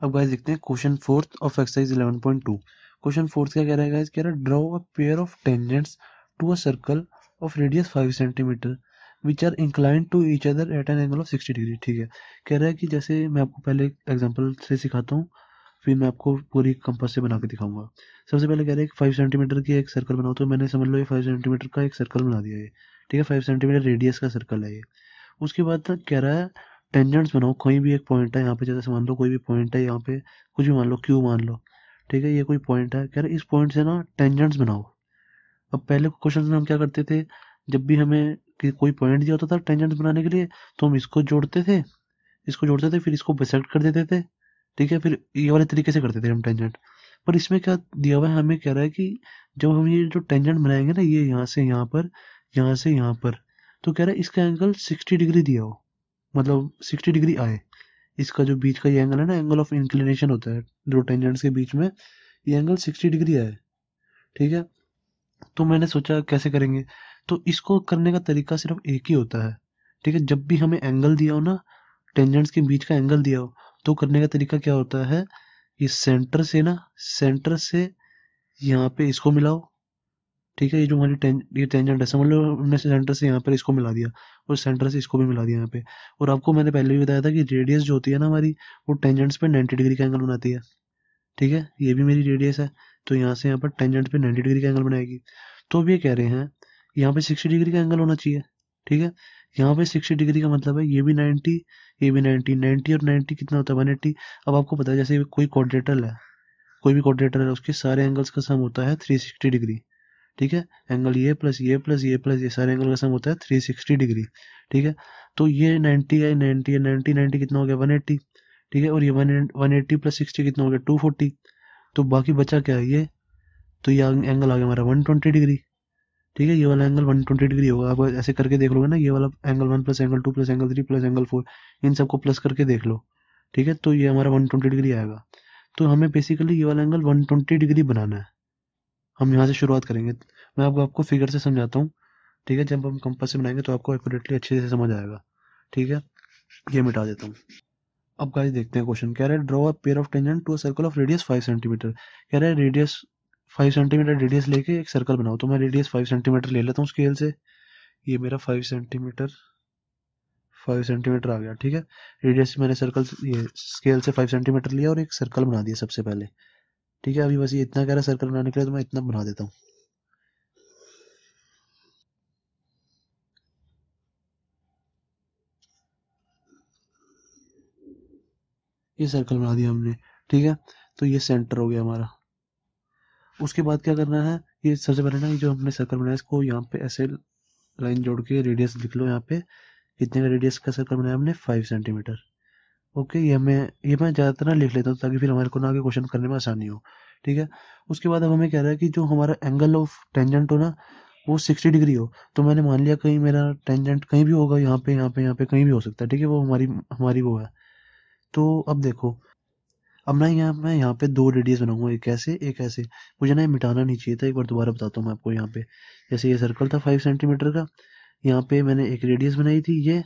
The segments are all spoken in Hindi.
अब गाइस देखते हैं question fourth of exercise 11.2 question fourth क्या कह रहा है गाइस कह रहा है draw a pair of tangents to a circle of radius 5 centimetre which are inclined to each other at an angle of 60 degree ठीक है। कह रहा है कि जैसे मैं आपको पहले एग्जांपल से सिखाता हूँ, फिर मैं आपको पूरी कंपास से बना के दिखाऊँगा। सबसे पहले कह रहा है कि फाइव सेंटीमीटर की एक सर्कल बनाओ तो मैंने समझ लो ये फाइव सेंटीमीटर का एक सर्कल बना दिया है। ठीक है फाइव सेंटीमीटर रेडियस का सर्कल है ये। उसके बाद कह रहा है टेंजेंट्स बनाओ, कोई भी एक पॉइंट है, यहाँ पे जैसे मान लो कोई भी पॉइंट है, यहाँ पे कुछ भी मान लो क्यू मान लो, ठीक है, ये कोई पॉइंट है, कह रहे इस पॉइंट से ना टेंजेंट्स बनाओ। अब पहले क्वेश्चन हम क्या करते थे, जब भी हमें कि कोई पॉइंट दिया होता था टेंजेंट्स बनाने के लिए तो हम इसको जोड़ते थे, इसको जोड़ते थे, फिर इसको बिसेक्ट कर देते थे, ठीक है, फिर ये वाले तरीके से करते थे हम टेंजेंट पर इसमें क्या दिया हुआ है, हमें कह रहा है कि जब हम ये जो टेंजेंट बनाएँगे ना, ये यहाँ से यहाँ पर, यहाँ से यहाँ पर तो कह रहा है इसका एंगल सिक्सटी डिग्री दिया हो। मतलब सिक्सटी डिग्री आए। इसका जो बीच का ये एंगल है ना एंगल ऑफ़ इंक्लिनेशन होता है, दो टेंजेंट्स के बीच में, ये एंगल सिक्सटी डिग्री आए। ठीक है? तो मैंने सोचा कैसे करेंगे? तो इसको करने का तरीका सिर्फ़ एक ही होता है। ठीक है? जब भी हमें एंगल दिया हो ना टेंजेंट्स के बीच का एंगल दिया हो तो करने का तरीका क्या होता है? ये सेंटर से ना सेंटर से यहाँ पे इसको मिलाओ। ठीक है ये जो हमारी टें, ये टेंजेंट है समझ लो हमने सेंटर से यहाँ पर इसको मिला दिया और सेंटर से इसको भी मिला दिया यहाँ पे। और आपको मैंने पहले भी बताया था कि रेडियस जो होती है ना हमारी वो टेंजेंट्स पे 90 डिग्री का एंगल बनाती है। ठीक है ये भी मेरी रेडियस है तो यहाँ से यहाँ पर टेंजेंट पे 90 डिग्री का एंगल बनाएगी। तो अब ये कह रहे हैं यहाँ पे 60 डिग्री का एंगल होना चाहिए ठीक है? यहाँ पे 60 डिग्री का मतलब है ये भी 90 ये भी 90 90 और 90 कितना होता है? 180 अब आपको पता है जैसे कोई कॉर्डिनेटर है कोई भी कॉर्डिनेटर है उसके सारे एंगल्स का सम होता है 360 डिग्री ठीक है? एंगल ये प्लस ये प्लस ये प्लस ये सारे एंगल का सम होता है 360 डिग्री ठीक है? तो ये 90 है 90 है 90 90 कितना हो गया? 180 ठीक है? और ये 180 प्लस सिक्सटी कितना हो गया? 240 तो बाकी बचा क्या है ये? तो ये एंगल आ गया हमारा 120 डिग्री ठीक है? ये वाला एंगल 120 डिग्री होगा। आप ऐसे करके देख लोगे ना, ये वाला angle one plus angle two plus angle three plus angle four इन सबको प्लस करके देख लो, ठीक है? तो ये हमारा 120 डिग्री आएगा। तो हमें बेसिकली ये वाला एंगल 120 डिग्री बनाना है। हम यहाँ से शुरुआत करेंगे। मैं आपको आपको फिगर से समझाता हूँ। ठीक है? जब हम कंपास से बनाएँगे तो आपको एक्यूरेटली अच्छे से समझ आएगा। ठीक है? ये मिटा देता हूँ। अब गाइस देखते हैं क्वेश्चन कह रहा है draw a pair of tangent to a circle of radius five centimetre कह रहा है रेडियस फाइव सेंटीमीटर रेडियस लेके एक सर्कल बनाओ तो मैं रेडियस फाइव सेंटीमीटर ले लेता हूँ स्केल से। ये मेरा फाइव सेंटीमीटर फाइव सेंटीमीटर आ गया। ठीक है? रेडियस मैंने सर्कल ये स्केल से फाइव सेंटीमीटर लिया और एक सर्कल बना दिया सबसे पहले। ठीक है, अभी बस ये इतना कह रहा है सर्कल बनाने के लिए तो मैं इतना बना देता हूँ। ये सर्कल बना दिया हमने, ठीक है? तो ये सेंटर हो गया हमारा। उसके बाद क्या करना है, ये सबसे पहले ना ये जो हमने सर्कल बनाया, इसको यहाँ पे ऐसे लाइन जोड़ के रेडियस लिख लो यहाँ पे। कितने का रेडियस का सर्कल बनाया हमने? फाइव सेंटीमीटर ओके ये मैं ये मैं ज़्यादातर ना लिख लेता हूँ ताकि फिर हमारे को ना आगे क्वेश्चन करने में आसानी हो। ठीक है? उसके बाद अब हमें कह रहा है कि जो हमारा एंगल ऑफ़ टेंजेंट हो ना, वो सिक्सटी डिग्री हो। तो मैंने मान लिया कहीं मेरा टेंजेंट कहीं भी होगा, यहाँ पे यहाँ पे यहाँ पे कहीं भी हो सकता है। ठीक है? वो हमारी हमारी वो है। तो अब देखो, अब ना यहाँ, मैं यहाँ पे दो रेडियस बनाऊँगा, एक ऐसे एक ऐसे। मुझे ना ये मिटाना नहीं चाहिए था, एक बार दोबारा बताता हूँ मैं आपको यहाँ पे। जैसे ये सर्कल था फाइव सेंटीमीटर का, यहाँ पे मैंने एक रेडियस बनाई थी, ये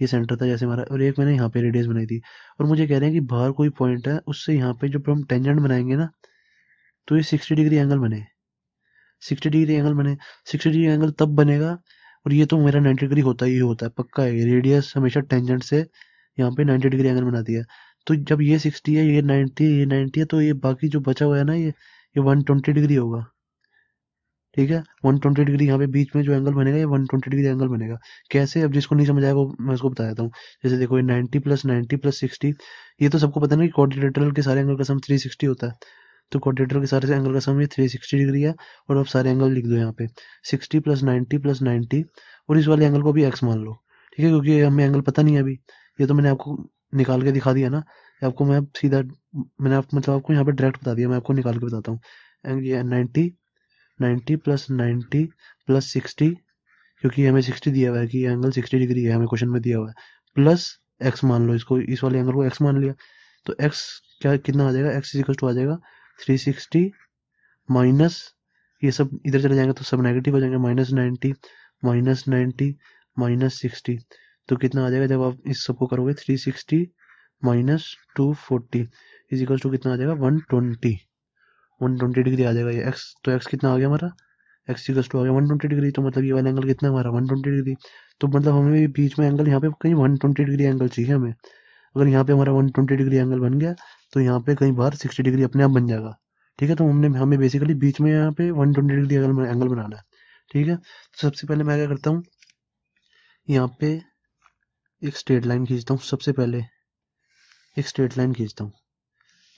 ये सेंटर था जैसे हमारा, और एक मैंने यहाँ पे रेडियस बनाई थी। और मुझे कह रहे हैं कि बाहर कोई पॉइंट है, उससे यहाँ पे जब हम टेंजेंट बनाएँगे ना तो ये सिक्सटी डिग्री एंगल बने। सिक्सटी डिग्री एंगल बने। सिक्सटी डिग्री एंगल तब बनेगा, और ये तो मेरा नाइन्टी डिग्री होता ही होता है, पक्का है। रेडियस हमेशा टेंजेंट से यहाँ पे नाइन्टी डिग्री एंगल बनाती है। तो जब ये सिक्सटी है, ये नाइन्टी ये नाइन्टी है तो ये बाकी जो बचा हुआ है ना, ये ये वन ट्वेंटी डिग्री होगा। ठीक है? वन ट्वेंटी डिग्री यहाँ पे बीच में जो एंगल बनेगा, ये वन ट्वेंटी डिग्री एंगल बनेगा। कैसे? अब जिसको नहीं समझ आया वो मैं उसको बता देता हूँ। जैसे देखो, ये ninety plus ninety plus sixty ये तो सबको पता है ना कि सारे एंगल का सम थ्री सिक्सटी होता है। तो कोऑर्डिनेटर के सारे एंगल का सम ये थ्री सिक्सटी डिग्री है, और अब सारे एंगल लिख दो यहाँ पे। Sixty plus ninety plus ninety और इस वाले एंगल को भी एक्स मान लो। ठीक है? क्योंकि हमें एंगल पता नहीं है अभी। ये तो मैंने आपको निकाल के दिखा दिया ना। आपको मैं सीधा, मैंने आप मतलब आपको यहाँ पे डायरेक्ट बता दिया, मैं आपको निकाल के बताता हूँ। ये ninety ninety plus ninety plus sixty, क्योंकि हमें सिक्सटी दिया हुआ है कि एंगल सिक्सटी डिग्री है, हमें क्वेश्चन में दिया हुआ है। प्लस एक्स मान लो इसको, इस वाले एंगल को एक्स मान लिया। तो एक्स क्या, कितना आ जाएगा? एक्स इक्वल टू आ जाएगा थ्री सिक्सटी माइनस ये सब इधर चले जाएँगे तो सब नेगेटिव हो जाएँगे minus ninety minus ninety minus sixty तो कितना आ जाएगा जब आप इस सबको करोगे? Three sixty minus two forty is equal to कितना आ जाएगा? One twenty one twenty degree आ जाएगा ये एक्स तो एक्स कितना आ गया हमारा? एक्स इक्वल टू आ गया वन ट्वेंटी डिग्री तो मतलब ये वाला एंगल कितना हमारा? वन ट्वेंटी डिग्री तो मतलब हमें बीच में एंगल यहाँ पे कहीं वन ट्वेंटी डिग्री एंगल चाहिए हमें। अगर यहाँ पे हमारा वन ट्वेंटी डिग्री एंगल बन गया तो यहाँ पे कहीं बार सिक्सटी डिग्री अपने आप बन जाएगा। ठीक है? तो हमने, हमें बेसिकली बीच में यहाँ पे one twenty degree angle angle बनाना है। ठीक है? तो सबसे पहले मैं क्या करता हूँ? यहाँ पे एक स्ट्रेट लाइन खींचता हूँ। सबसे पहले एक स्ट्रेट लाइन खींचता हूँ।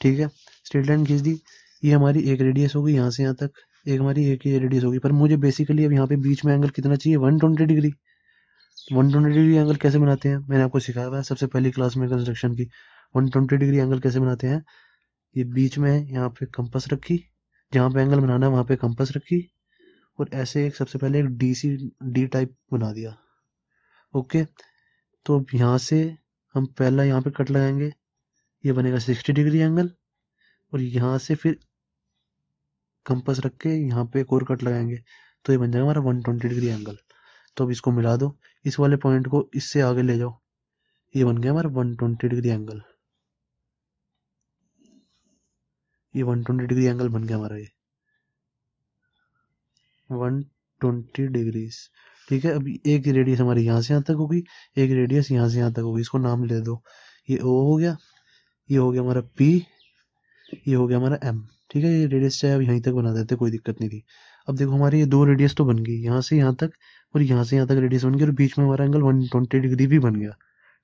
ठीक है? स्ट्रेट लाइन खींच दी। ये हमारी एक रेडियस होगी यहाँ से यहाँ तक, एक हमारी एक ही रेडियस होगी। पर मुझे बेसिकली अब यहाँ पे बीच में एंगल कितना चाहिए? One twenty degree one twenty degree angle कैसे बनाते हैं? मैंने आपको सिखाया हुआ है सबसे पहली क्लास में कंस्ट्रक्शन की। वन ट्वेंटी डिग्री एंगल कैसे बनाते हैं? ये बीच में है यहाँ पे कंपस रखी, जहाँ पे एंगल बनाना है वहाँ पे कंपस रखी और ऐसे एक सबसे पहले एक डी सी डी टाइप बना दिया। ओके तो अब यहाँ से हम पहला यहाँ पे कट लगाएँगे। ये बनेगा सिक्सटी डिग्री एंगल और यहाँ से फिर कंपस रख के यहाँ पे एक और कट लगाएँगे। तो ये बन जाएगा हमारा वन ट्वेंटी डिग्री एंगल तो अब इसको मिला दो। इस वाले पॉइंट को इससे आगे ले जाओ। ये बन गया हमारा वन ट्वेंटी डिग्री एंगल ये वन ट्वेंटी डिग्री एंगल बन गया हमारा ये। वन ट्वेंटी डिग्रीज ठीक है, अभी एक रेडियस हमारी यहाँ से यहाँ तक होगी, एक रेडियस यहाँ से यहाँ तक होगी। इसको नाम ले दो। ये ओ हो गया। ये हो गया हमारा पी ये हो गया हमारा एम ठीक है? ये रेडियस चाहे अब यहीं तक बना देते, कोई दिक्कत नहीं थी। अब देखो, हमारी ये दो रेडियस तो बन गई, यहाँ से यहाँ तक और यहाँ से यहाँ तक रेडियस बन गई और बीच में हमारा एंगल वन ट्वेंटी डिग्री भी बन गया,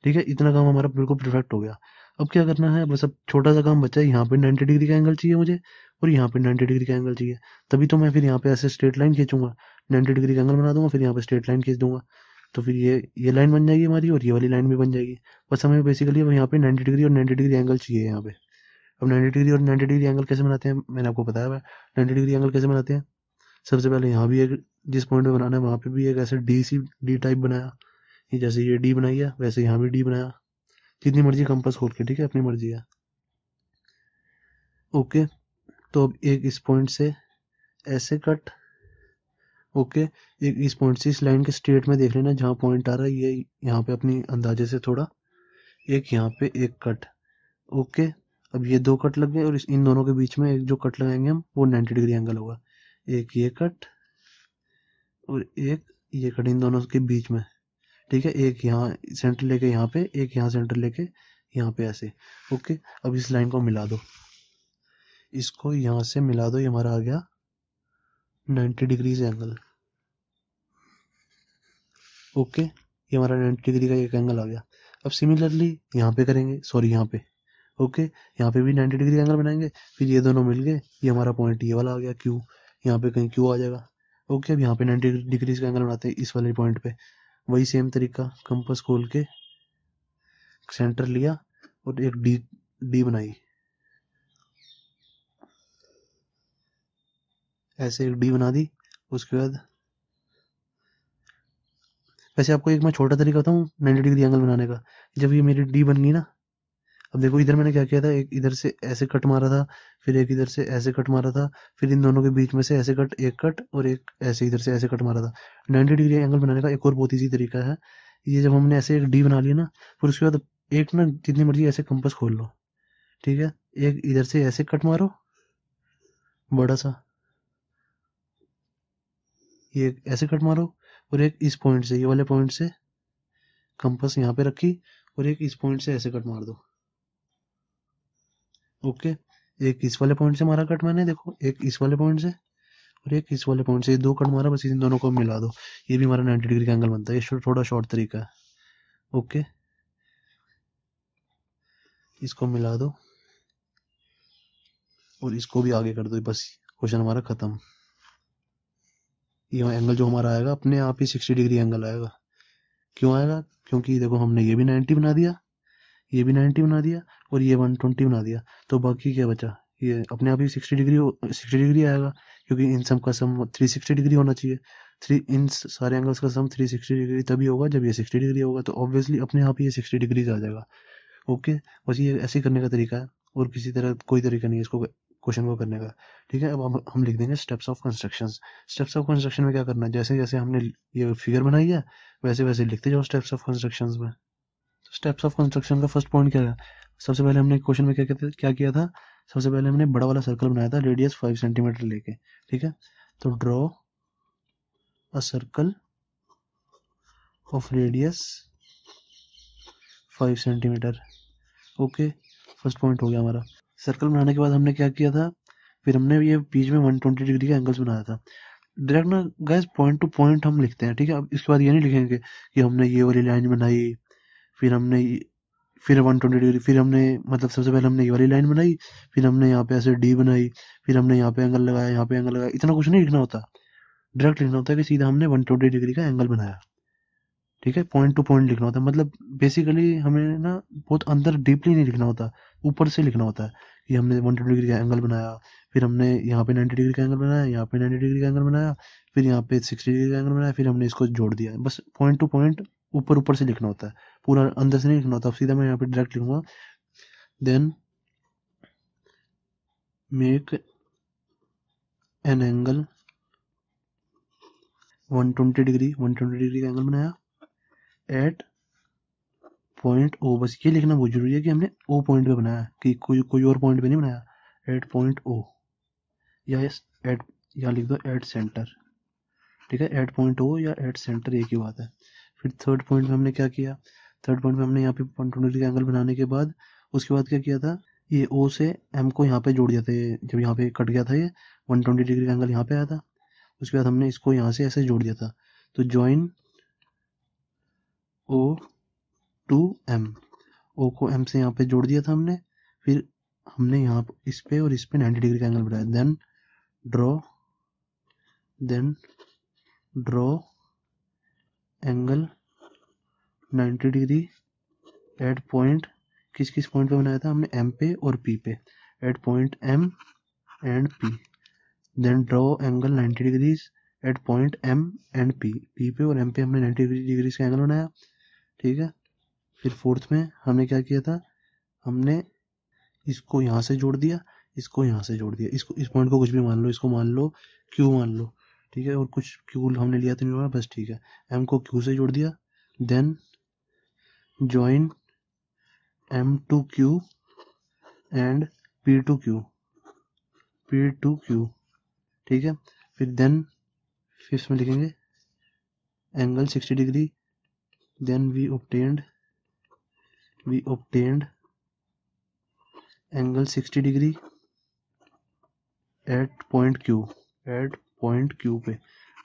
ठीक है? इतना काम हमारा बिल्कुल परफेक्ट हो गया। अब क्या करना है? बस अब छोटा सा काम बचा है, यहाँ पे नाइन्टी डिग्री का एंगल चाहिए मुझे और यहाँ पे नाइन्टी डिग्री का एंगल चाहिए। तभी तो मैं फिर यहाँ पे ऐसे स्ट्रेट लाइन खींचूँगा नाइन्टी डिग्री का एंगल बना दूँगा, फिर यहाँ पे स्ट्रेट लाइन खींच दूँगा। तो फिर ये ये लाइन बन जाएगी हमारी और ये वाली लाइन भी बन जाएगी। बस हमें बेसिकली यहाँ पे नाइन्टी डिग्री और नाइन्टी डिग्री एंगल चाहिए यहाँ पे। अब नाइन्टी डिग्री और नाइन्टी डिग्री एंगल कैसे बनाते हैं, मैंने आपको बताया हुआ नाइन्टी डिग्री एंगल कैसे बनाते हैं? सबसे पहले यहाँ भी एक, जिस पॉइंट पे बनाना है, वहाँ पे भी एक ऐसे डी सी डी टाइप बनाया। ये जैसे ये डी बनाई है, वैसे यहाँ भी डी बनाया। जितनी मर्ज़ी कंपास खोल के, ठीक है, अपनी मर्ज़ी है। ओके तो अब एक इस पॉइंट से ऐसे कट ओके, एक इस पॉइंट से इस लाइन के स्ट्रेट में देख लेना, जहाँ पॉइंट आ रहा है, ये यहाँ पे अपनी अंदाजे से थोड़ा। एक यहाँ पे एक कट ओके अब ये दो कट लग गए और इस, इन दोनों के बीच में एक जो कट लगाएँगे हम, वो 90 डिग्री एंगल होगा। एक ये कट और एक ये कट इन दोनों के बीच में। ठीक है? एक यहाँ सेंटर लेके यहाँ पे, एक यहाँ सेंटर लेके यहाँ पे ऐसे। ओके अब इस लाइन को मिला दो। इसको यहाँ से मिला दो, ये हमारा आ गया 90 डिग्रीज एंगल ओके ये हमारा 90 डिग्री का एक एंगल आ गया। अब सिमिलरली यहाँ पे करेंगे सॉरी यहाँ पे। ओके, यहाँ पे भी 90 डिग्री एंगल बनाएँगे, फिर ये दोनों मिल गए, ये हमारा पॉइंट ये वाला आ गया क्यू यहाँ पे कहीं क्यू आ जाएगा। ओके, अब यहाँ पे 90 डिग्री का एंगल बनाते हैं इस वाले पॉइंट पे। वही सेम तरीका कंपास खोल के सेंटर लिया और एक डी डी बनाई। ऐसे एक डी बना दी, उसके बाद वैसे आपको एक मैं छोटा तरीका बताऊँ नाइन्टी डिग्री एंगल बनाने का। जब ये मेरी डी बन गई ना अब देखो, इधर मैंने क्या किया था? एक इधर से ऐसे कट मारा था, फिर एक इधर से ऐसे कट मारा था, फिर इन दोनों के बीच में से ऐसे कट एक कट और एक ऐसे इधर से ऐसे कट मारा था। नाइन्टी डिग्री एंगल बनाने का एक और बहुत ईजी तरीका है। ये जब हमने ऐसे एक डी बना लिया ना, फिर उसके बाद एक ना जितनी मर्ज़ी ऐसे कंपस खोल लो, ठीक है? एक इधर से ऐसे कट मारो, बड़ा सा। ये ऐसे कट मारो और एक इस पॉइंट से, ये वाले पॉइंट से कंपस यहाँ पे रखी और एक इस पॉइंट से ऐसे कट मार दो। ओके। एक इस वाले पॉइंट से मारा कट मैंने, देखो, एक इस वाले पॉइंट से और एक इस वाले पॉइंट से। ये दो कट मारा, बस इन दोनों को मिला दो। ये भी हमारा 90 डिग्री का एंगल बनता है। ये थोड़ा शॉर्ट तरीका है। ओके। इसको मिला दो और इसको भी आगे कर दो। बस क्वेश्चन हमारा खत्म। ये एंगल जो हमारा आएगा, अपने आप ही सिक्सटी डिग्री एंगल आएगा। क्यों आएगा? क्योंकि देखो, हमने ये भी नाइन्टी बना दिया। ये भी नाइन्टी बना दिया और ये वन ट्वेंटी बना दिया। तो बाकी क्या बचा? ये अपने आप ही सिक्सटी डिग्री सिक्सटी डिग्री आएगा, क्योंकि इन सब का सम थ्री सिक्सटी डिग्री होना चाहिए। थ्री इन सारे एंगल्स का सम थ्री सिक्सटी डिग्री तभी होगा जब ये सिक्सटी डिग्री होगा तो ऑब्वियसली अपने आप ही ये सिक्सटी डिग्रीज आ जाएगा। ओके बस ये ऐसे करने का तरीका है, और किसी तरह कोई तरीका नहीं है इसको क्वेश्चन को करने का। ठीक है? अब हम हम लिख देंगे steps of construction steps of construction में क्या करना है? जैसे जैसे हमने ये फिगर बनाई है वैसे वैसे लिखते जाओ स्टेप्स ऑफ़ कंस्ट्रक्शन में। स्टेप्स ऑफ़ कंस्ट्रक्शन का फ़र्स्ट पॉइंट क्या है? सबसे पहले हमने क्वेश्चन में क्या क्या किया था? सबसे पहले हमने बड़ा वाला सर्कल बनाया था रेडियस फाइव सेंटीमीटर लेके, ठीक है? तो draw a circle of radius five centimetre okay first point हो गया हमारा। सर्कल बनाने के बाद हमने क्या किया था? फिर हमने ये बीच में 120 डिग्री का एंगल्स बनाया था। डायरेक्ट ना गैस पॉइंट टू पॉइंट हम लिखते हैं, ठीक है? अब इसके बाद ये नहीं लिखेंगे कि हमने ये वाली लाइन बनाई फिर हमने फिर 120 डिग्री, फिर हमने मतलब सबसे पहले हमने ये वाली लाइन बनाई, फिर हमने यहाँ पे ऐसे डी बनाई, फिर हमने यहाँ पे एंगल लगाया, यहाँ पे एंगल लगाया। इतना कुछ नहीं लिखना होता। डायरेक्ट लिखना होता है कि सीधा हमने 120 डिग्री का एंगल बनाया। ठीक है? पॉइंट टू पॉइंट लिखना होता है। मतलब बेसिकली हमें ना बहुत अंदर डीपली नहीं लिखना होता। ऊपर से लिखना होता है कि हमने वन डिग्री का एंगल बनाया। फिर हमने यहाँ पे 90 डिग्री का एंगल बनाया, यहाँ पे 90 डिग्री का एंगल बनाया, फिर यहाँ पे 60 डिग्री का एंगल बनाया, फिर हमने इसको जोड़ दिया। बस पॉइंट टू पॉइंट ऊपर ऊपर से लिखना होता है। पूरा अंदर से नहीं लिखना होता। सीधा मैं यहाँ पे डायरेक्ट लिखूँगा। Then make an angle 120 degree 120 degree का एंगल बनाया। एट पॉइंट ओ बस ये लिखना बहुत ज़रूरी है कि हमने ओ पॉइंट पे बनाया कि कोई कोई और पॉइंट पे नहीं बनाया। एट पॉइंट ओ या एट या लिख दो एट सेंटर ठीक है? एट पॉइंट ओ या एट सेंटर एक ही बात है। फिर थर्ड पॉइंट में हमने क्या किया? थर्ड पॉइंट में हमने यहाँ पे वन का एंगल बनाने के बाद, उसके बाद क्या किया था? ये ओ से एम को यहाँ पे जोड़ दिया था जब यहाँ पे कट गया था ये वन ट्वेंटी डिग्री का एंगल यहाँ पे आया था। उसके बाद हमने इसको यहाँ से ऐसे जोड़ दिया था। तो join O to M O को एम से यहाँ पे जोड़ दिया था हमने, फिर हमने यहाँ इस पे और इस पे 90 डिग्री का एंगल बनाया। Then draw then draw angle 90 degree at point किस किस पॉइंट पे बनाया था हमने? एम पे और पी पे। At point M and P then draw angle 90 degrees at point M and P P पे और एम पे हमने 90 डिग्री का एंगल बनाया। ठीक है? फिर फोर्थ में हमने क्या किया था? हमने इसको यहाँ से जोड़ दिया, इसको यहाँ से जोड़ दिया। इसको इस पॉइंट को कुछ भी मान लो, इसको मान लो क्यू मान लो। ठीक है? और कुछ क्यू हमने लिया तो नहीं हुआ बस ठीक है। एम को क्यू से जोड़ दिया। Then join M to Q and P to Q P to Q ठीक है? फिर देन फिफ्थ में लिखेंगे angle sixty degree then we obtained, we obtained angle 60 degree at point q at point q पे।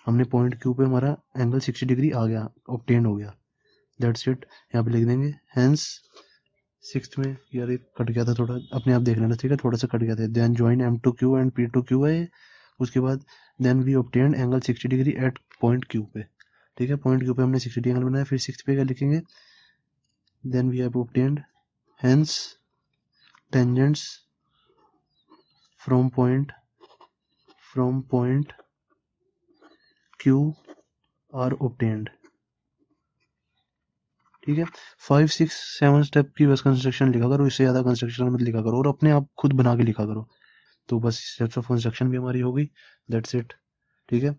हमने पॉइंट क्यू पे हमारा एंगल 60 डिग्री आ गया ऑप्टेन हो गया। दैट्स इट यहाँ पे लिख देंगे हेंस सिक्स में यार एक कट गया था थोड़ा, अपने आप देख लेना ठीक है, थोड़ा सा कट गया था। Then join M to Q and P to Q है उसके बाद then we obtain angle 60 degree at point Q पे। ठीक है पॉइंट क्यू पे हमने 60 डिग्री एंगल बनाया, फिर सिक्स पे क्या लिखेंगे? Then we have obtained, hence, tangents from point from point q are obtained. ठीक है? फाइव सिक्स सेवन स्टेप की बस कंस्ट्रक्शन लिखा करो, इससे ज़्यादा कंस्ट्रक्शन मत लिखा करो और अपने आप खुद बना के लिखा करो। तो बस स्टेप्स ऑफ़ कंस्ट्रक्शन भी हमारी हो गई। दैट्स इट ठीक है?